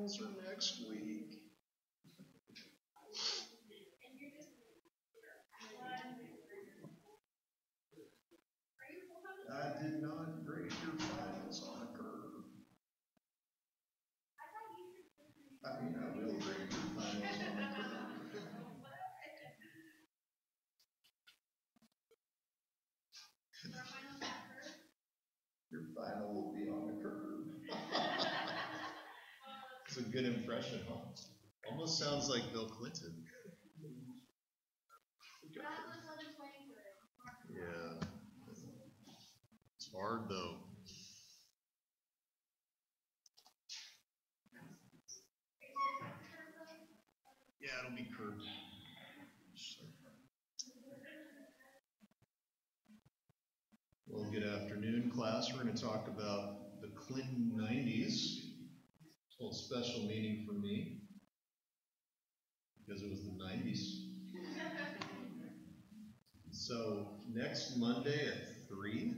finals are next week. I did not grade your finals on a curve. I mean, I will grade your finals. Your final will be It's a good impression, huh? Almost sounds like Bill Clinton. Yeah. It's hard though. Yeah, it'll be curved. Well, good afternoon, class. We're going to talk about the Clinton 90s. A special meaning for me because it was the 90s. So, next Monday at 3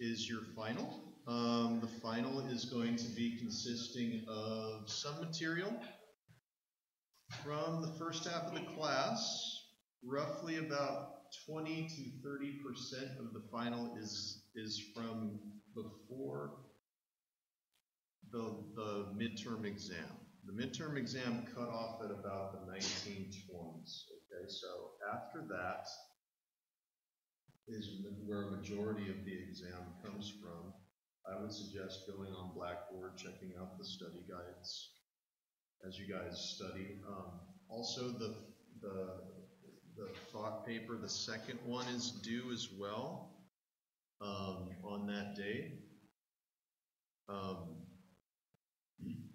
is your final. Um, the final is going to be consisting of some material from the first half of the class, roughly about 20 to 30 percent of the final is is from before the the midterm exam. The midterm exam cut off at about the 1920s. Okay, so after that is where a majority of the exam comes from. I would suggest going on Blackboard, checking out the study guides as you guys study. Um, also, the the the thought paper, the second one is due as well um, on that day. Um,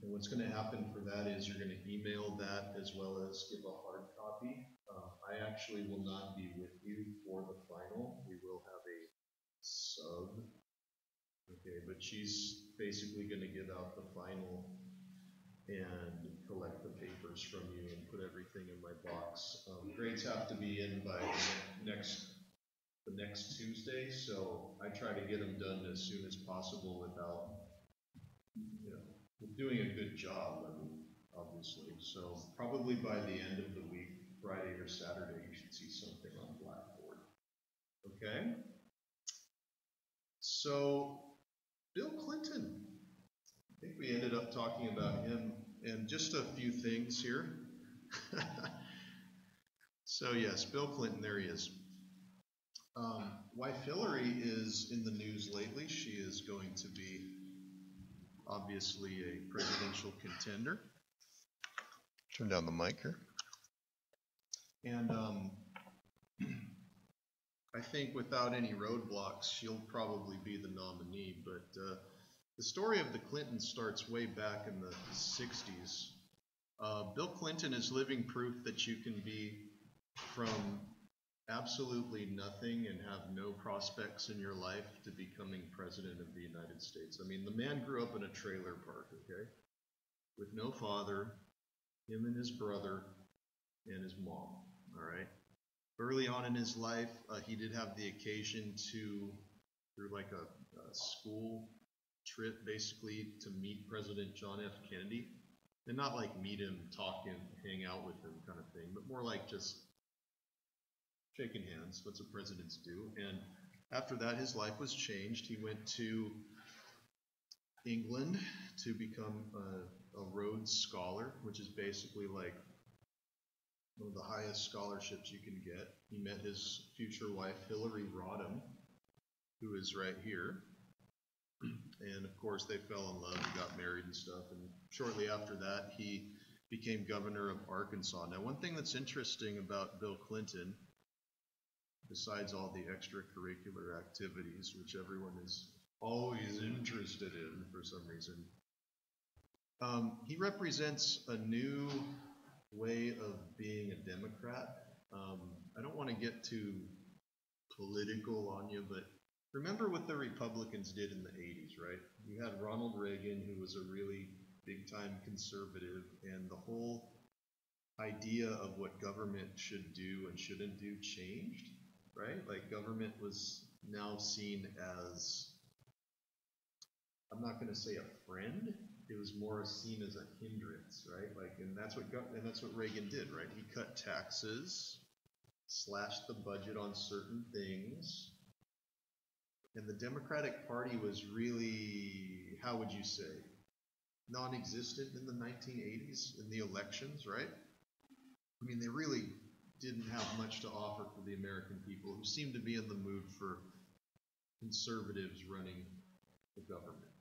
and what's going to happen for that is you're going to email that as well as give a hard copy. Uh, I actually will not be with you for the final. We will have a sub. Okay, but she's basically going to give out the final and collect the papers from you and put everything in my box. Um, grades have to be in by next the next Tuesday, so I try to get them done as soon as possible without doing a good job. I mean, obviously, so probably by the end of the week, Friday or Saturday, you should see something on Blackboard. Okay. So, Bill Clinton. I think we ended up talking about him and just a few things here. so, yes, Bill Clinton, there he is. Um, wife Hillary is in the news lately. She is going to be obviously a presidential contender. Turn down the mic here. And um, I think without any roadblocks, she'll probably be the nominee. But uh, the story of the Clintons starts way back in the 60s. Uh, Bill Clinton is living proof that you can be from absolutely nothing and have no prospects in your life to becoming president of the United States. I mean, the man grew up in a trailer park, okay, with no father, him and his brother, and his mom, all right? Early on in his life, uh, he did have the occasion to, through like a, a school trip basically to meet President John F. Kennedy. And not like meet him, talk him, hang out with him kind of thing, but more like just shaking hands. What's a presidents do? And after that, his life was changed. He went to England to become a, a Rhodes Scholar, which is basically like one of the highest scholarships you can get. He met his future wife, Hillary Rodham, who is right here. And of course, they fell in love and got married and stuff. And shortly after that, he became governor of Arkansas. Now, one thing that's interesting about Bill Clinton, besides all the extracurricular activities, which everyone is always interested in for some reason, um, he represents a new way of being a Democrat. Um, I don't want to get too political on you, but remember what the Republicans did in the 80s, right? You had Ronald Reagan, who was a really big time conservative, and the whole idea of what government should do and shouldn't do changed, right? Like government was now seen as I'm not gonna say a friend, it was more seen as a hindrance, right? Like, and that's what, and that's what Reagan did, right? He cut taxes, slashed the budget on certain things. And the Democratic Party was really, how would you say, non-existent in the 1980s in the elections, right? I mean, they really didn't have much to offer for the American people who seemed to be in the mood for conservatives running the government.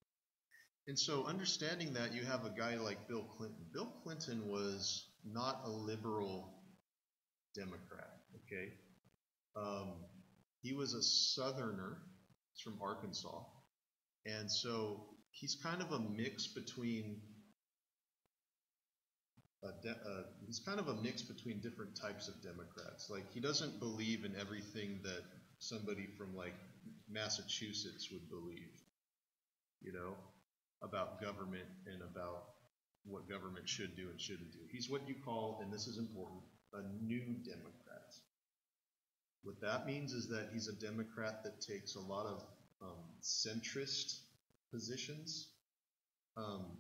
And so, understanding that, you have a guy like Bill Clinton. Bill Clinton was not a liberal Democrat, okay? Um, he was a Southerner. He's from Arkansas. And so, he's kind of a mix between a de- uh, he's kind of a mix between different types of Democrats. Like he doesn't believe in everything that somebody from like Massachusetts would believe, you know, about government and about what government should do and shouldn't do. He's what you call, and this is important, a new Democrat. What that means is that he's a Democrat that takes a lot of um, centrist positions. Um,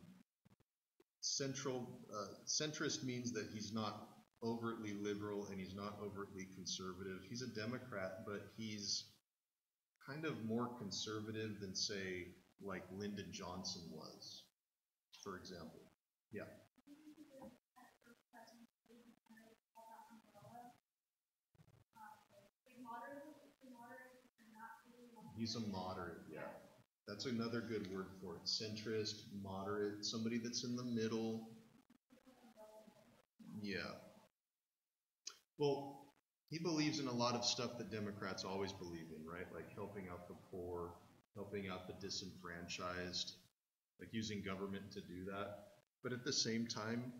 central uh, centrist means that he's not overtly liberal and he's not overtly conservative. He's a Democrat, but he's kind of more conservative than say like Lyndon Johnson was, for example. Yeah. He's a moderate, yeah. That's another good word for it. Centrist, moderate, somebody that's in the middle. Yeah. Well, he believes in a lot of stuff that Democrats always believe in, right? Like helping out the poor, helping out the disenfranchised, like using government to do that. But at the same time,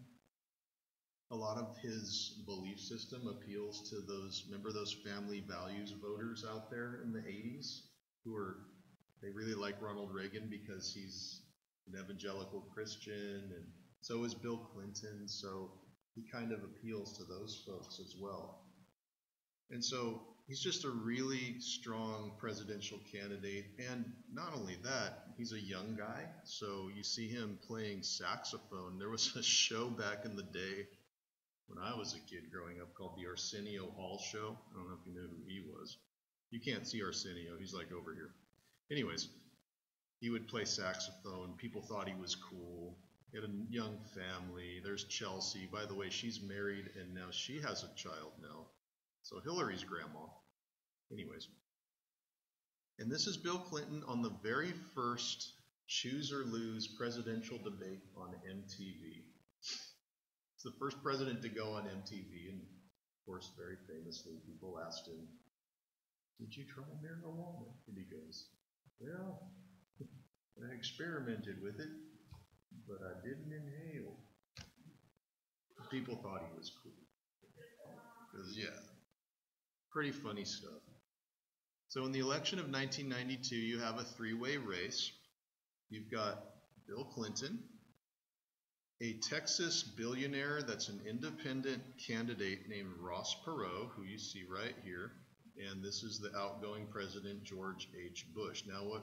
a lot of his belief system appeals to those, remember those family values voters out there in the 80s who are they really like Ronald Reagan because he's an evangelical Christian, and so is Bill Clinton. So he kind of appeals to those folks as well. And so he's just a really strong presidential candidate. And not only that, he's a young guy. So you see him playing saxophone. There was a show back in the day when I was a kid growing up called the Arsenio Hall Show. I don't know if you know who he was. You can't see Arsenio, he's like over here. Anyways, he would play saxophone. People thought he was cool. He had a young family. There's Chelsea. By the way, she's married and now she has a child now. So Hillary's grandma. Anyways. And this is Bill Clinton on the very first choose or lose presidential debate on MTV. It's the first president to go on MTV, and of course, very famously, people asked him, Did you try marijuana? And he goes, well, I experimented with it, but I didn't inhale. People thought he was cool. Because, yeah, pretty funny stuff. So, in the election of 1992, you have a three way race. You've got Bill Clinton, a Texas billionaire that's an independent candidate named Ross Perot, who you see right here and this is the outgoing president George H. Bush. Now, what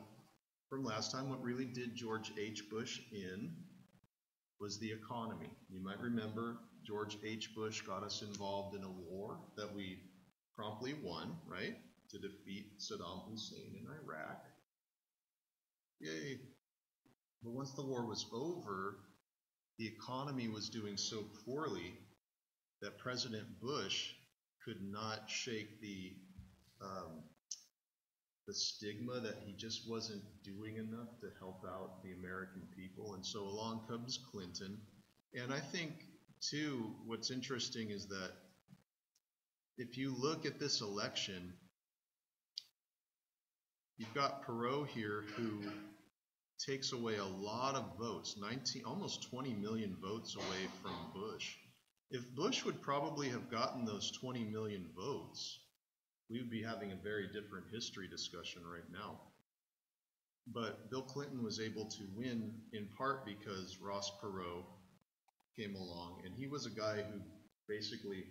from last time, what really did George H. Bush in was the economy. You might remember George H. Bush got us involved in a war that we promptly won, right, to defeat Saddam Hussein in Iraq. Yay! But once the war was over, the economy was doing so poorly that President Bush could not shake the um, the stigma that he just wasn't doing enough to help out the American people. And so along comes Clinton. And I think, too, what's interesting is that if you look at this election, you've got Perot here who takes away a lot of votes 19 almost 20 million votes away from bush if bush would probably have gotten those 20 million votes we would be having a very different history discussion right now. But Bill Clinton was able to win in part because Ross Perot came along, and he was a guy who basically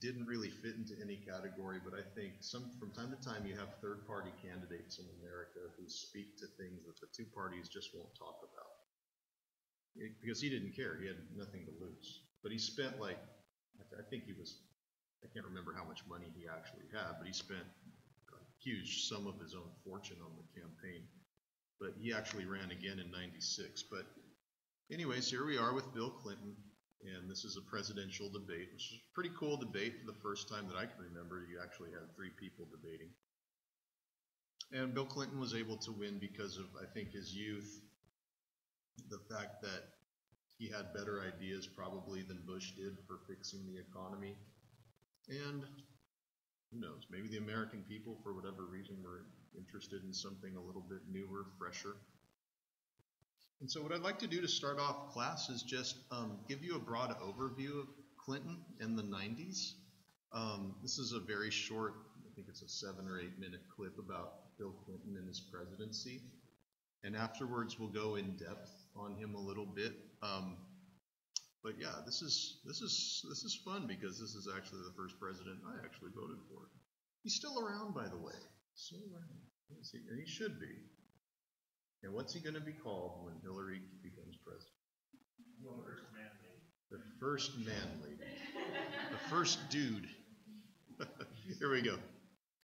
didn't really fit into any category, but I think some from time to time you have third party candidates in America who speak to things that the two parties just won't talk about. It- Because he didn't care, he had nothing to lose. But he spent like, I I think he was, I can't remember how much money he actually had, but he spent a huge sum of his own fortune on the campaign. But he actually ran again in ninety-six, but anyways, here we are with Bill Clinton, and this is a presidential debate, which is a pretty cool debate for the first time that I can remember, you actually had three people debating. And Bill Clinton was able to win because of, I think, his youth, the fact that he had better ideas probably than Bush did for fixing the economy. And who knows, maybe the American people, for whatever reason, were interested in something a little bit newer, fresher. And so what I'd like to do to start off class is just um, give you a broad overview of Clinton in the 90s. Um, this is a very short, I think it's a seven or eight minute clip about Bill Clinton and his presidency. And afterwards, we'll go in depth on him a little bit. Um, this is this is this is fun because this is actually the first president I actually voted for. He's still around, by the way. Still around. He- And he should be. And what's he going to be called when Hillary becomes president? The first man lady. The first dude. Here we go.